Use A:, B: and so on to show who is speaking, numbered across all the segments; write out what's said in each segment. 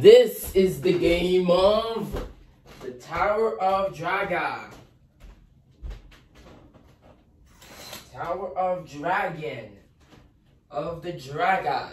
A: This is the game of the Tower of Draga. Tower of Dragon. Of the Draga.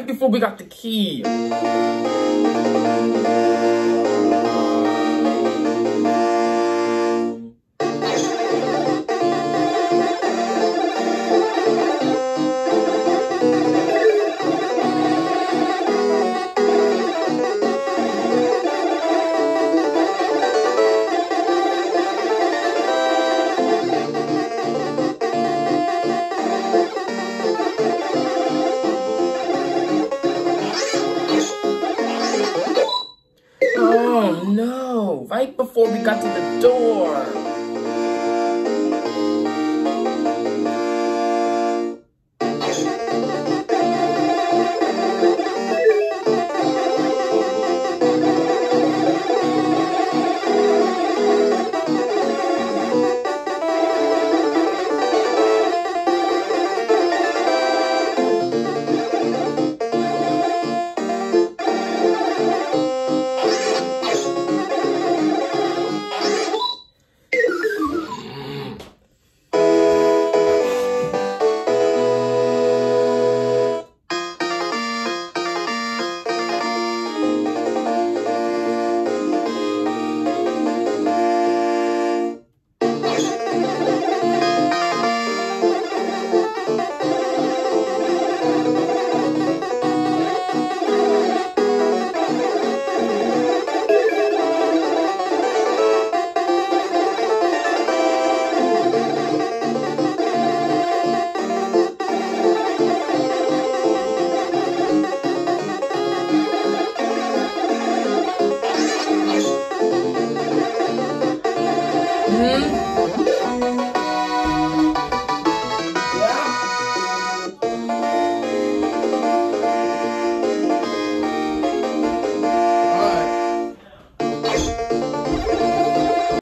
A: Before we got the key. Right before we got to the door.